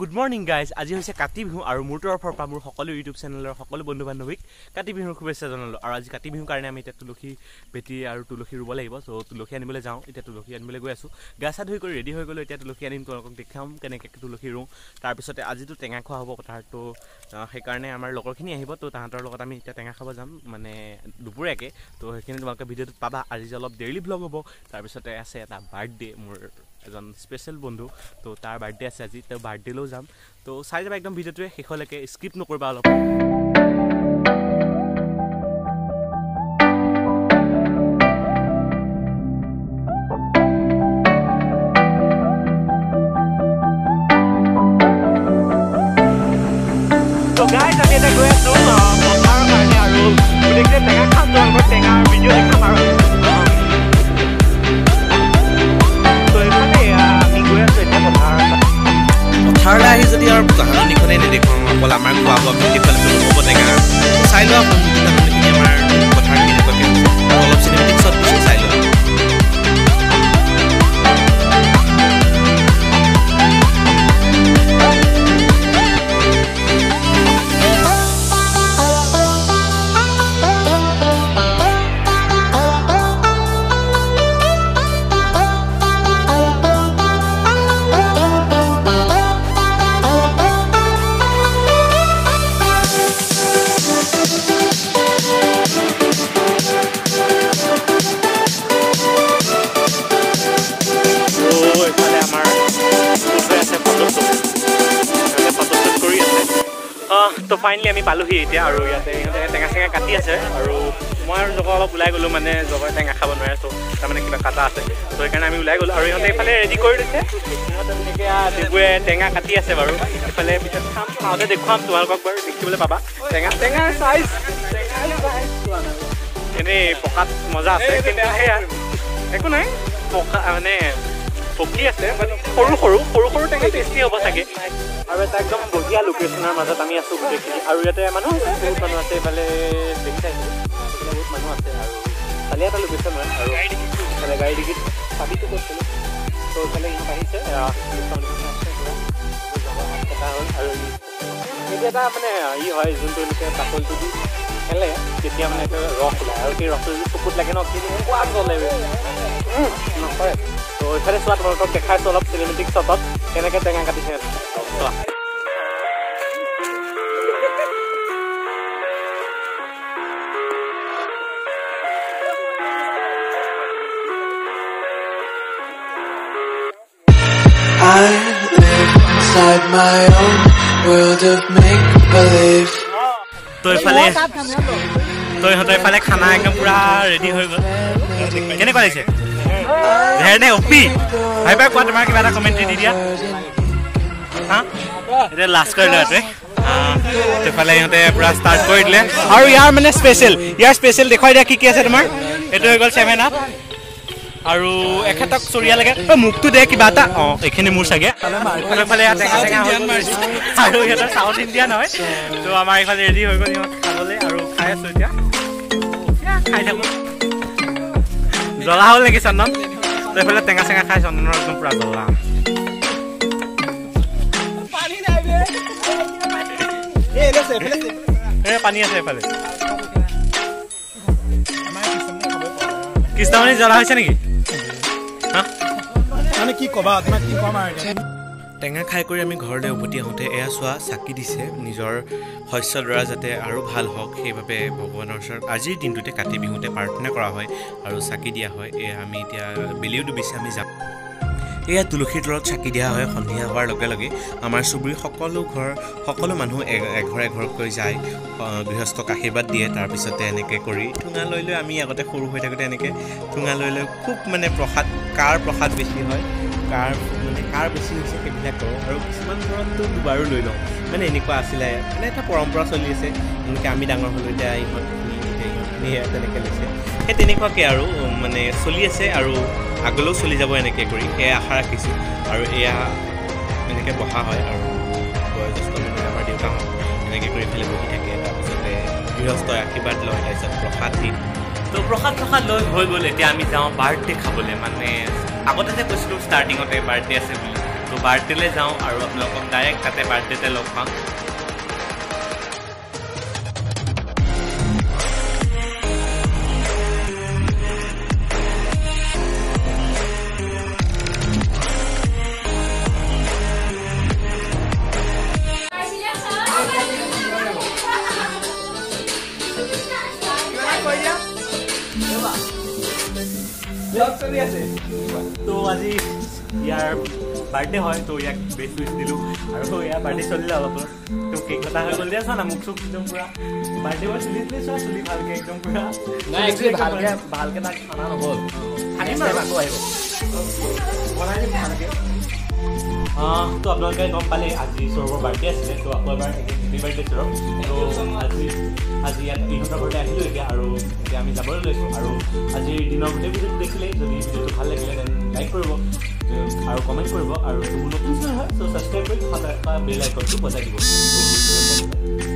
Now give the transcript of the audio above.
Good morning guys আজি হৈছে কাতি বিহু আৰু মোৰ তৰফৰ পৰা মোৰ সকলো ইউটিউব চেনেলৰ সকলো বন্ধু বান্ধৱীক কাতি বিহুৰ শুভেচ্ছা জনালোঁ। আৰু আজি কাতি বিহুৰ কাৰণে আমি এতিয়া তুলসী ভেটি আৰু তুলসী ৰুব লাগিব। চ' তুলসী আনিবলৈ যাওঁ। এতিয়া তুলসী আনিবলৈ গৈ আছোঁ। গা চা ধুই কৰি ৰেডি হৈ গ'লোঁ। এতিয়া তুলসী আনিম তোমালোকক দেখাম কেনেকৈ তুলসী ৰুওঁ। তাৰপিছতে আজিতো টেঙা খোৱা হ'ব কথাটো সেইকাৰণে আমাৰ লগৰখিনি আহিব। ত' তাহাঁতৰ লগত আমি এতিয়া টেঙা খাব যাম মানে দুপৰীয়াকৈ। ত' সেইখিনি তোমালোকে ভিডিঅ'টোত পাবা। আজি অলপ ডেইলি ভ্লগ হ'ব তাৰপিছতে আছে এটা বাৰ্থডে মোৰ এজন স্পেচিয়েল বন্ধু ত' তাৰ বাৰ্থডে আছে আজি তেওঁ বাৰ্থডেলৈও যাম। ত' চাই যাবা একদম ভিডিঅ'টোৱে শেষলৈকে স্কিপ নকৰিবা অলপ। টেঙা খাম টেঙাৰ ভিডিঅ' দেখাম আৰু। পথাৰলৈ আহি যদি আৰু কাহানিখনেই নেদেখুৱাওঁ অকল আমাৰ খোৱা বোৱা বুলি দেখুৱালে নহ'ব টেঙা চাই লোৱা মানুহখিনি আমাৰ পথাৰ কেনেকুৱাকৈ অলপ চিনেমেটিক শ্বট দিছোঁ চাই তো ফাইনেলি আমি পালোহি এতিয়া আৰু ইয়াতে ইহঁতে টেঙা চেঙা কাটি আছে আৰু মই আৰু জগৰ অলপ ওলাই গ'লোঁ মানে জগৰ টেঙা খাব নোৱাৰে চ' তাৰমানে কিবা কাটা আছে। ত' সেইকাৰণে আমি ওলাই গ'লোঁ আৰু ইহঁতে এইফালে ৰেডি কৰি দিছে। ডিবুৱে টেঙা কাটি আছে বাৰু। এইফালে পিছত খাম দেখুৱাম তোমালোকক বাৰু দেখিবলৈ পাবা। টেঙা টেঙাৰ চাইজ এনেই পকাত মজা আছে সেয়া একো নাই পকা মানে পকি আছে বাট সৰু সৰু সৰু সৰু টেঙা টেষ্টি হ'ব চাগে। আৰু এটা একদম বঢ়িয়া লোকেশ্যনৰ মাজত আমি আছোঁ গোটেইখিনি আৰু ইয়াতে মানুহ বহুত মানুহ আছে এইফালে দেখিছে বহুত মানুহ আছে আৰু খালি এটা লোকেশ্যন হয় আৰু ইফালে গাড়ী ডিগিত চাবিটো কৈছিলোঁ ত' ইফালে ইহঁত আহিছে আহ, এটা হ'ল আৰু এটা মানে ই হয় যোনটো এনেকৈ বাকলিটো দি খেলে তেতিয়া মানে ৰস ওলায়। আৰু সেই ৰসটো যদি চকুত লাগে ন এনেকুৱা জ্বলে এইফালে চোৱা তোমালোকক দেখাইছোঁ অলপ চিনেমেটিক শ্বটত কেনেকৈ টেঙা কাটিছে। চোৱা। I live inside my own world of make believe. তো এইফালে তো ইহঁতৰ এইফালে খানা একদম পূৰা ৰেডি হৈ গ'ল। কেনেকুৱা লাগিছে? ধেৰ নে অপি? ভাই পাই কোৱা তোমাৰ কিবা এটা কমেণ্ট দি দিয়া। হা? এতিয়া লাষ্ট কৰি লোৱাটোৱে এইফালে ইহঁতে পূৰা ষ্টাৰ্ট কৰি দিলে। আৰু ইয়াৰ মানে স্পেচিয়েল ইয়াৰ স্পেচিয়েল দেখুৱাই দিয়া কি কি আছে তোমাৰ? এইটো হৈ গ'ল ছেভেন আপ আৰু এখেতক চৰিয়া লাগে। অ, মোকতো দে কিবা এটা। অঁ এইখিনি মোৰ চাগে। আৰু সিহঁতৰ চাউথ ইণ্ডিয়ান হয়। ত' আমাৰ এইফালে ৰেডি হৈ গ'ল ইহঁত খাবলৈ আৰু খাই আছোঁ এতিয়া। খাই থাকোঁ। জ্বলা হ'ল নেকি চন্দন? ত' এইফালে টেঙা চেঙা খাই চন্দনৰ একদম পূৰা জ্বলা। পানী আছে এইফালে। কৃষ্ণমণি জ্বলা হৈছে নেকি? কি ক'বা তোমাক কি ক'ম আৰু টেঙা খাই কৰি আমি ঘৰলৈ উভতি আহোঁতে এয়া চোৱা চাকি দিছে নিজৰ শস্যডৰা যাতে আৰু ভাল হওক সেইবাবে ভগৱানৰ ওচৰত আজিৰ দিনটোতে কাতি বিহুতে প্ৰাৰ্থনা কৰা হয় আৰু চাকি দিয়া হয় এয়া আমি এতিয়া বেলিও ডুবিছে আমি যাম। এয়া তুলসীৰ তলত চাকি দিয়া হয় সন্ধিয়া হোৱাৰ লগে লগে আমাৰ চুবুৰীৰ সকলো ঘৰ সকলো মানুহ এঘৰ এঘৰকৈ যায় গৃহস্থক আশীৰ্বাদ দিয়ে তাৰপিছতে এনেকৈ কৰি ঠুঙা লৈ লৈ আমি আগতে সৰু হৈ থাকোঁতে এনেকৈ ঠুঙা লৈ লৈ খুব মানে প্ৰসাদ কাৰ প্ৰসাদ বেছি হয় কাৰ মানে কাৰ বেছি হৈছে সেইবিলাক কৰোঁ আৰু কিছুমান ঘৰততো দুবাৰো লৈ লওঁ। মানে এনেকুৱা আছিলে মানে এটা পৰম্পৰা চলি আছে এনেকৈ আমি ডাঙৰ হ'লোঁ এতিয়া ইহঁতখিনি এতিয়া ইহঁতখিনি তেনেকৈ লৈছে। সেই তেনেকুৱাকৈ আৰু মানে চলি আছে আৰু আগলৈও চলি যাব এনেকৈ কৰি সেয়া আশা ৰাখিছোঁ। আৰু এয়া এনেকৈ বহা হয় আৰু বয়োজ্যেষ্ঠ মানুহে আমাৰ দেউতাহঁত এনেকৈ কৰি পেলাই বহি থাকে তাৰপিছতে গৃহস্থই আশীৰ্বাদ লয় তাৰপিছত প্ৰসাদ দি তো প্ৰসাদ প্ৰসাদ লৈ হৈ গ'ল এতিয়া আমি যাওঁ বাৰ্থডে খাবলৈ মানে আগতে যে কৈছিলোঁ ষ্টাৰ্টিঙতে বাৰ্থডে আছে বুলি। তো বাৰ্থডেলৈ যাওঁ আৰু আপোনালোকক ডাইৰেক্ট তাতে বাৰ্থডেতে লগ পাম। তো আজি ইয়াৰ বাৰ্থডে হয় তো ইয়াক বেষ্ট উইচ দিলোঁ। আৰু ইয়াৰ বাৰ্থডে চলিলে অলপ তো কেক কটা হৈ গ'ল দিয়া চোৱা না মোক চুক একদম পূৰা। বাৰ্থডে বয় চুলি তুলি চোৱা চুলি ভালকৈ একদম পূৰা। ভালকে ভালকৈ তাক খানা নহ'ল থাকিম আৰু। আকৌ আহিব। বনাই দিম ভালকৈ। তো আপোনালোকে গম পালে আজি সৌৰভৰ বাৰ্থডে আছিলে তো আকৌ এবাৰ আজি আজি ইয়াত ইহঁতৰ ঘৰতে আহিলোঁ এতিয়া আৰু এতিয়া আমি যাবলৈ লৈছোঁ আৰু আজিৰ দিনৰ গোটেই ভিডিঅ'টো দেখিলেই যদি ভিডিঅ'টো ভাল লাগিলে দেন লাইক কৰিব আৰু কমেণ্ট কৰিব আৰু নতুন হয় চ' ছাবস্ক্ৰাইব কৰি বেল আইকনটো বজাই দিব